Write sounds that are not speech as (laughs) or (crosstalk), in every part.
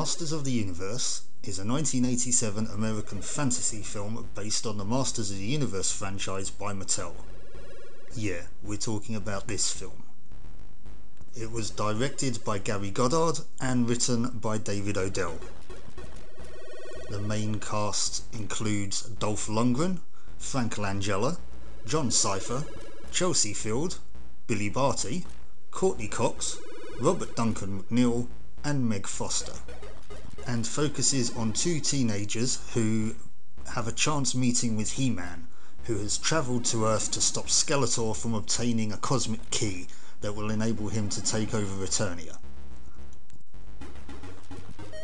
Masters of the Universe is a 1987 American fantasy film based on the Masters of the Universe franchise by Mattel. Yeah, we're talking about this film. It was directed by Gary Goddard and written by David Odell. The main cast includes Dolph Lundgren, Frank Langella, John Cypher, Chelsea Field, Billy Barty, Courteney Cox, Robert Duncan McNeill, and Meg Foster, and focuses on two teenagers who have a chance meeting with He Man, who has travelled to Earth to stop Skeletor from obtaining a cosmic key that will enable him to take over Eternia.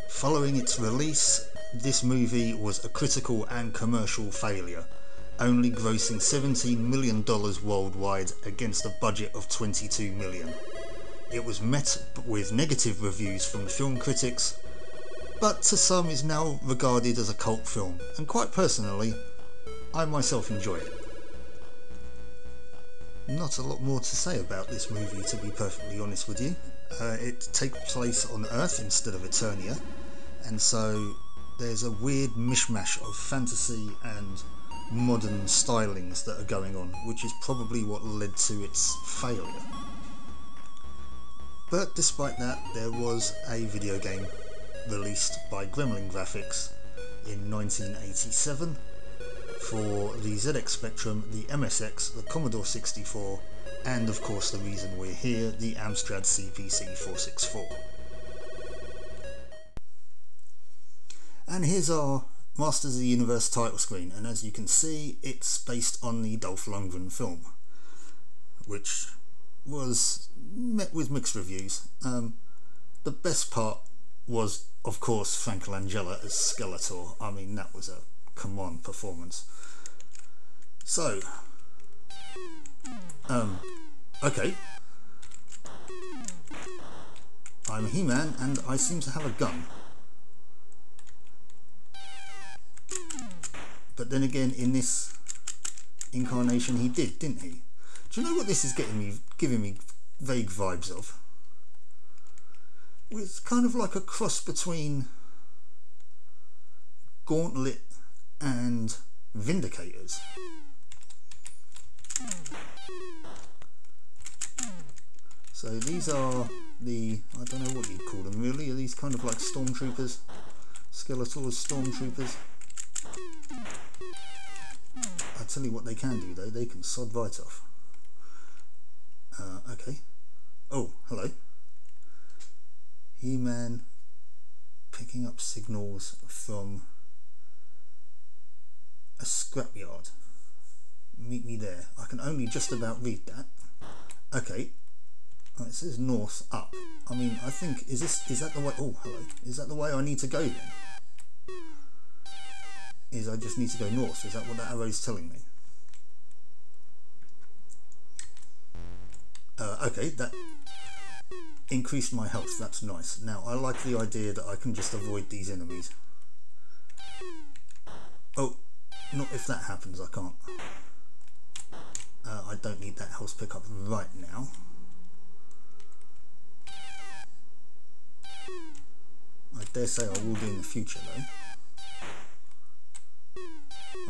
Following its release, this movie was a critical and commercial failure, only grossing $17 million worldwide against a budget of 22 million. It was met with negative reviews from film critics, but to some is now regarded as a cult film, and quite personally, I myself enjoy it. Not a lot more to say about this movie, to be perfectly honest with you. Uh, it takes place on Earth instead of Eternia, and so there's a weird mishmash of fantasy and modern stylings that are going on, which is probably what led to its failure. But despite that, there was a video game released by Gremlin Graphics in 1987 for the ZX Spectrum, the MSX, the Commodore 64, and of course the reason we're here, the Amstrad CPC 464. And here's our Masters of the Universe title screen, and as you can see, it's based on the Dolph Lundgren film, which was met with mixed reviews. Um, the best part was, of course, Frank Langella as Skeletor. I mean, that was a come on performance. So, um, okay. I'm He-Man and I seem to have a gun. But then again, in this incarnation, he did, didn't he? Do you know what this is getting me, giving me vague vibes of? It's kind of like a cross between Gauntlet and Vindicators. So these are the, I don't know what you'd call them really, are these kind of like stormtroopers? Skeletor's stormtroopers? I tell you what they can do though, they can sod right off. Uh, okay. Oh, hello. He-Man picking up signals from a scrapyard. Meet me there. I can only just about read that. Okay. Oh, it says north up. I mean, I think is this is that the way? Oh, hello. Is that the way I need to go then? Is I just need to go north? Is that what that arrow is telling me? Uh, okay, that increased my health. That's nice. Now, I like the idea that I can just avoid these enemies. Oh, not if that happens, I can't. Uh, I don't need that health pickup right now. I dare say I will do in the future though.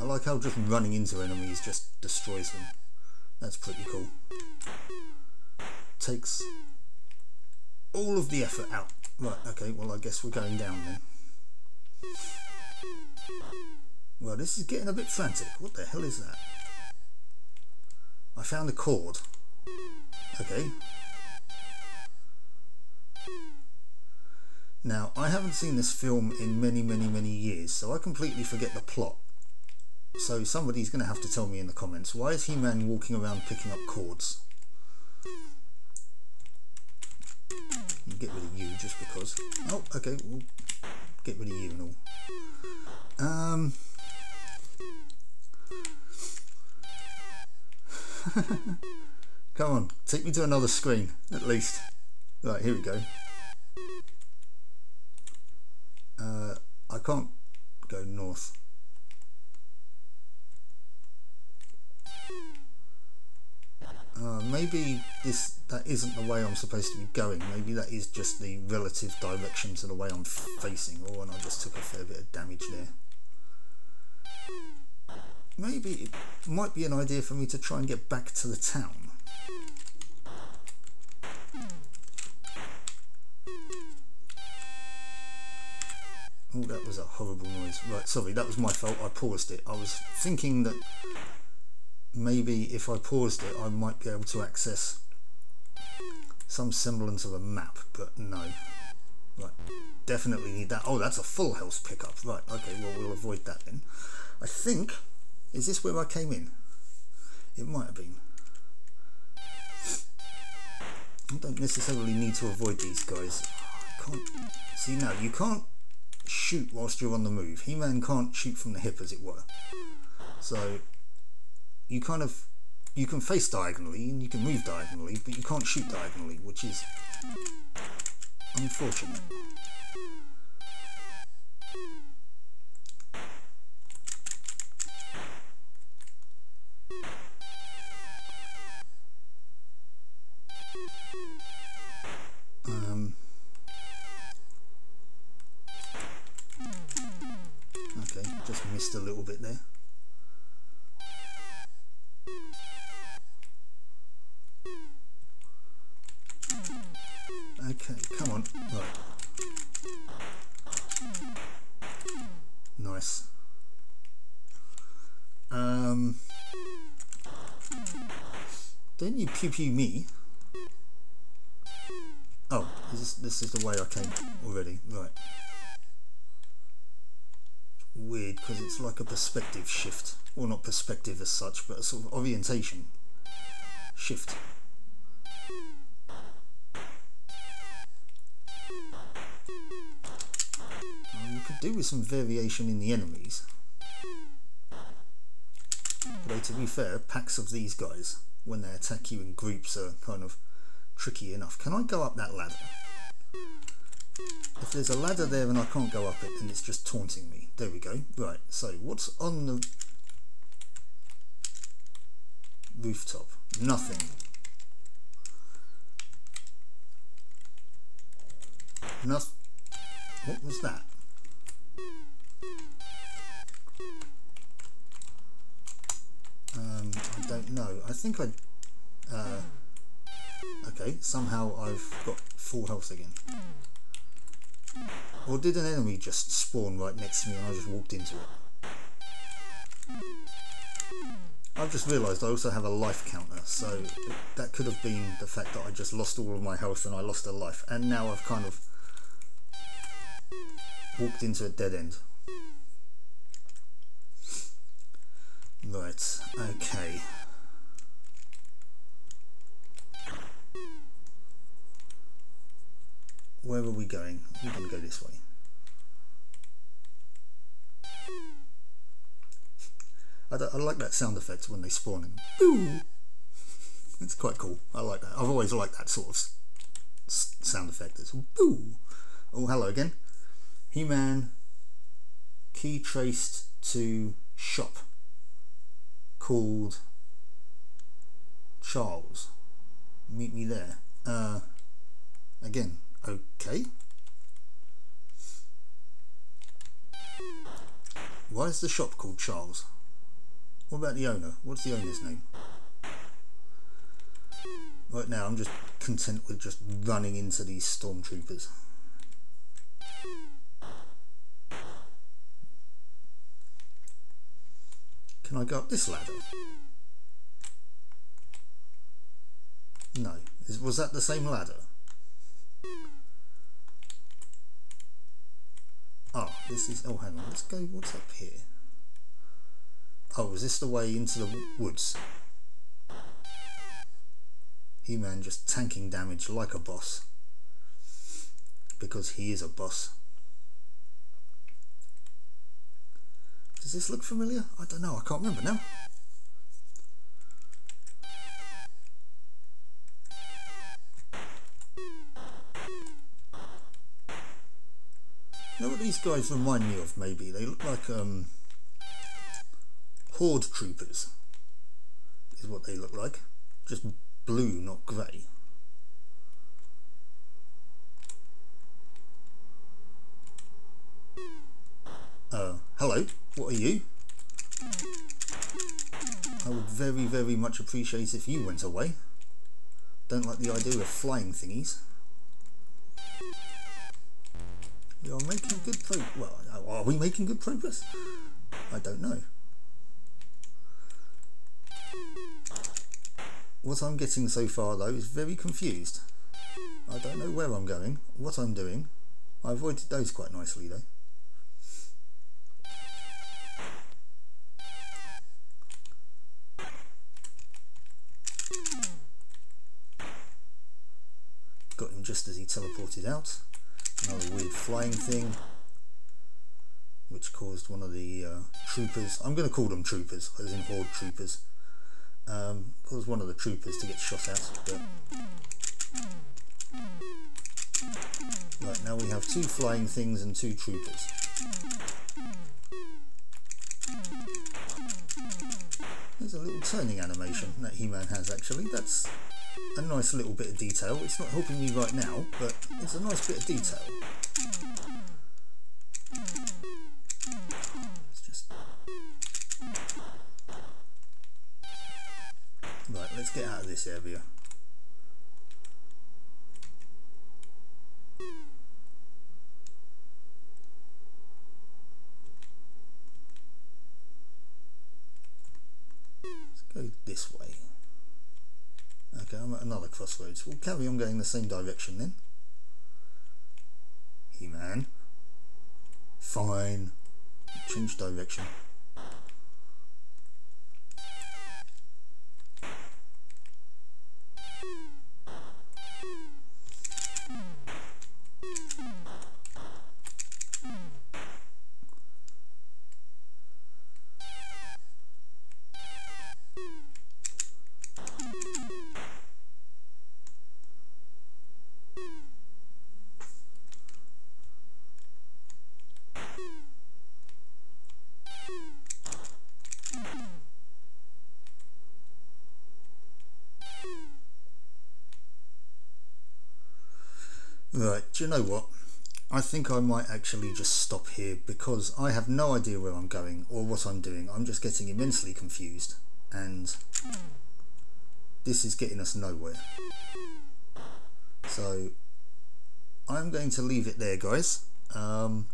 I like how just running into enemies just destroys them. That's pretty cool. Takes all of the effort out. Right, okay, well I guess we're going down then. Well, this is getting a bit frantic. What the hell is that? I found a chord. Okay. Now, I haven't seen this film in many, many, many years, so I completely forget the plot. So somebody's going to have to tell me in the comments, why is He-Man walking around picking up chords? Get rid of you just because. Oh, okay, we'll get rid of you and all. Um... (laughs) Come on, take me to another screen, at least. Right, here we go. Uh, I can't go north. Uh, maybe this that isn't the way I'm supposed to be going. Maybe that is just the relative direction to the way I'm facing. Oh, and I just took a fair bit of damage there. Maybe it might be an idea for me to try and get back to the town. Oh, that was a horrible noise. Right, sorry, that was my fault. I paused it. I was thinking that maybe if I paused it I might be able to access some semblance of a map but no. Right definitely need that. Oh that's a full health pickup. Right okay well we'll avoid that then. I think is this where I came in? It might have been. I don't necessarily need to avoid these guys. I can't see now you can't shoot whilst you're on the move. He-Man can't shoot from the hip as it were. So you kind of you can face diagonally and you can move diagonally, but you can't shoot diagonally, which is unfortunate. Um, okay, just missed a little bit there. Pew pew me? Oh, this, this is the way I came already. Right. Weird, because it's like a perspective shift. Well, not perspective as such, but a sort of orientation shift. Now, you could do with some variation in the enemies. Although to be fair, packs of these guys, when they attack you in groups, are kind of tricky enough. Can I go up that ladder? If there's a ladder there and I can't go up it, then it's just taunting me. There we go. Right, so what's on the rooftop? Nothing. Nothing. What was that? Don't know. I think I... Uh, okay, somehow I've got full health again. Or did an enemy just spawn right next to me and I just walked into it? I've just realised I also have a life counter, so that could have been the fact that I just lost all of my health and I lost a life, and now I've kind of walked into a dead end. Right, okay. Where are we going? We're going to go this way. I, I like that sound effect when they spawn in. (laughs) It's quite cool. I like that. I've always liked that sort of sound effect. It's boo! Oh, hello again. He-Man key traced to shop called Charles. Meet me there. Uh, again, okay. Why is the shop called Charles? What about the owner? What's the owner's name? Right now I'm just content with just running into these stormtroopers. Can I go up this ladder? No. Is, was that the same ladder? Oh, this is... Oh, hang on. Let's go... What's up here? Oh, is this the way into the woods? He-Man just tanking damage like a boss. Because he is a boss. Does this look familiar? I don't know, I can't remember now. You know what these guys remind me of maybe? They look like um, horde troopers is what they look like. Just blue, not grey. Uh, hello, what are you? I would very, very much appreciate if you went away. Don't like the idea of flying thingies. Are making good. Well, are we making good progress? I don't know. What I'm getting so far though is very confused. I don't know where I'm going, what I'm doing. I avoided those quite nicely though. Got him just as he teleported out. Another weird flying thing which caused one of the uh, troopers, I'm going to call them troopers, as in horde troopers, um, caused one of the troopers to get shot at. But... Right, now we have two flying things and two troopers. There's a little turning animation that He-Man has actually. That's a nice little bit of detail. It's not helping me right now, but it's a nice bit of detail. Right, let's get out of this area. Let's go this way. Okay, I'm at another crossroads. We'll carry on going the same direction then. He-Man. Fine. Change direction. Right, do you know what? I think I might actually just stop here because I have no idea where I'm going or what I'm doing. I'm just getting immensely confused and this is getting us nowhere. So I'm going to leave it there guys. Um,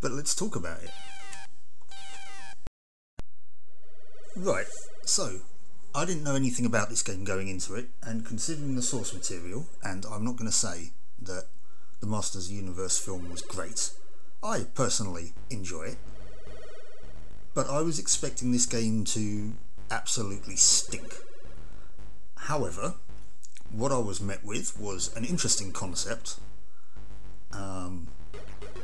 but let's talk about it. Right, so I didn't know anything about this game going into it, and considering the source material, and I'm not going to say that the Masters Universe film was great, I personally enjoy it, but I was expecting this game to absolutely stink. However, what I was met with was an interesting concept, um,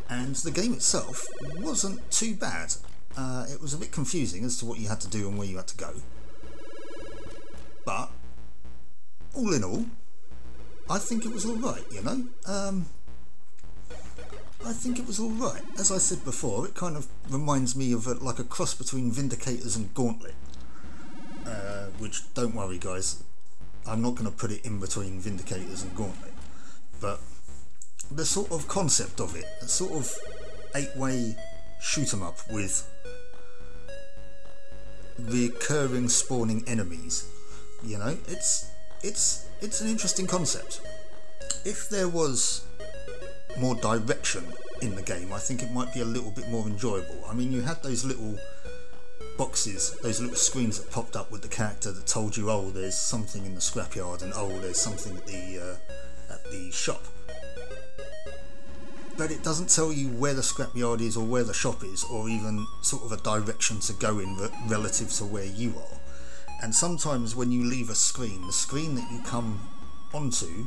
and the game itself wasn't too bad. Uh, it was a bit confusing as to what you had to do and where you had to go. But all in all, I think it was all right. You know, um, I think it was all right. As I said before, it kind of reminds me of a, like a cross between Vindicators and Gauntlet. Uh, which don't worry, guys, I'm not going to put it in between Vindicators and Gauntlet, but the sort of concept of it, a sort of eight-way shoot 'em up with recurring spawning enemies you know, it's it's it's an interesting concept. If there was more direction in the game, I think it might be a little bit more enjoyable. I mean, you had those little boxes, those little screens that popped up with the character that told you, oh, there's something in the scrapyard, and oh, there's something at the uh, at the shop. But it doesn't tell you where the scrapyard is or where the shop is, or even sort of a direction to go in relative to where you are. And sometimes when you leave a screen, the screen that you come onto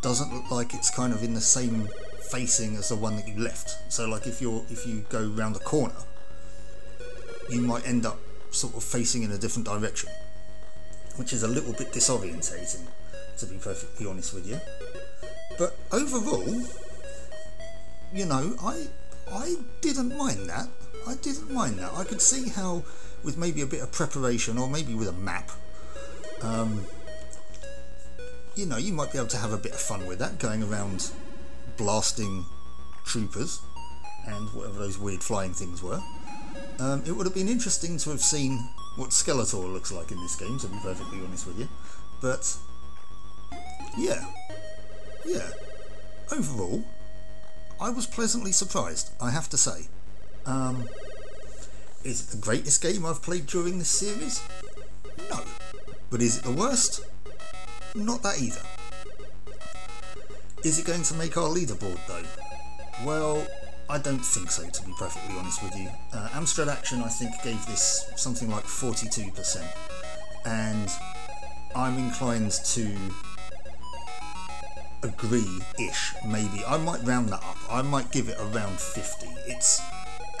doesn't look like it's kind of in the same facing as the one that you left. So like if you're if you go round a corner, you might end up sort of facing in a different direction, which is a little bit disorientating, to be perfectly honest with you. But overall, you know, I I didn't mind that. I didn't mind that. I could see how with maybe a bit of preparation or maybe with a map Um, you know, you might be able to have a bit of fun with that, going around blasting troopers and whatever those weird flying things were. Um, it would have been interesting to have seen what Skeletor looks like in this game, to be perfectly honest with you. But, yeah. Yeah. Overall, I was pleasantly surprised, I have to say. Um, is it the greatest game I've played during this series? No. But is it the worst? Not that either. Is it going to make our leaderboard though? Well, I don't think so to be perfectly honest with you. Uh, Amstrad Action I think gave this something like 42% and I'm inclined to agree-ish maybe. I might round that up. I might give it around 50. It's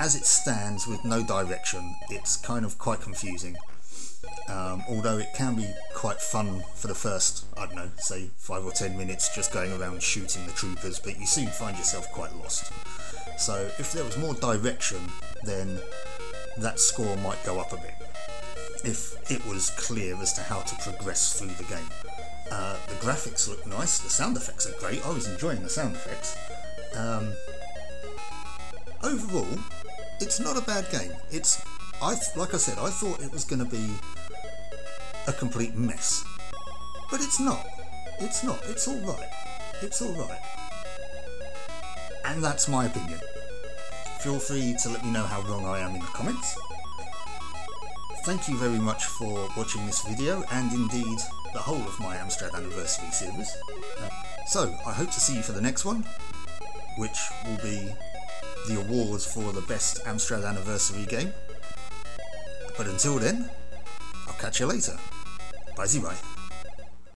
as it stands with no direction it's kind of quite confusing. Um, although it can be quite fun for the first, I don't know, say 5 or 10 minutes just going around shooting the troopers, but you soon find yourself quite lost. So if there was more direction, then that score might go up a bit. If it was clear as to how to progress through the game. Uh, the graphics look nice, the sound effects are great, I was enjoying the sound effects. Um, overall, it's not a bad game. It's, I like I said, I thought it was going to be a complete mess. But it's not. It's not. It's alright. It's alright. And that's my opinion. Feel free to let me know how wrong I am in the comments. Thank you very much for watching this video and indeed the whole of my Amstrad Anniversary series. So, I hope to see you for the next one, which will be the awards for the best Amstrad Anniversary game. But until then, I'll catch you later. Bye bye.